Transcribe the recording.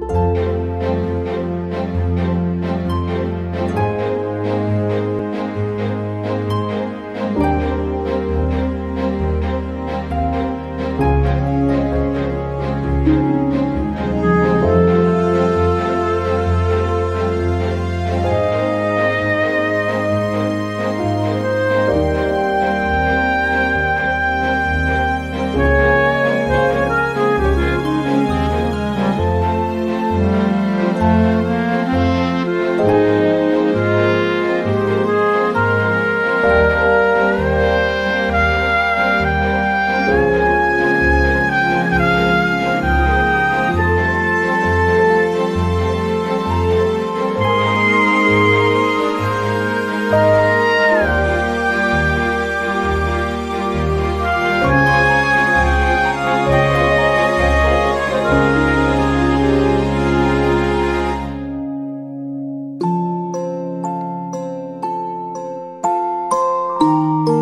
Música Música